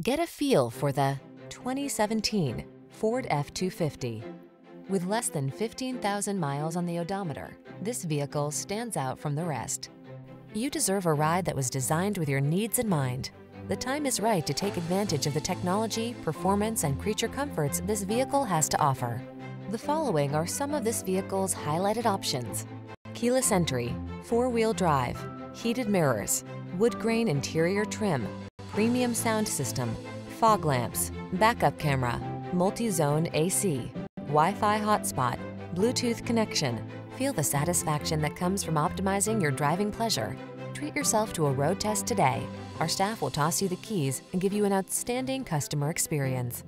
Get a feel for the 2017 Ford F-250. With less than 15,000 miles on the odometer, this vehicle stands out from the rest. You deserve a ride that was designed with your needs in mind. The time is right to take advantage of the technology, performance, and creature comforts this vehicle has to offer. The following are some of this vehicle's highlighted options. Keyless entry, four-wheel drive, heated mirrors, wood grain interior trim, premium sound system, fog lamps, backup camera, multi-zone AC, Wi-Fi hotspot, Bluetooth connection. Feel the satisfaction that comes from optimizing your driving pleasure. Treat yourself to a road test today. Our staff will toss you the keys and give you an outstanding customer experience.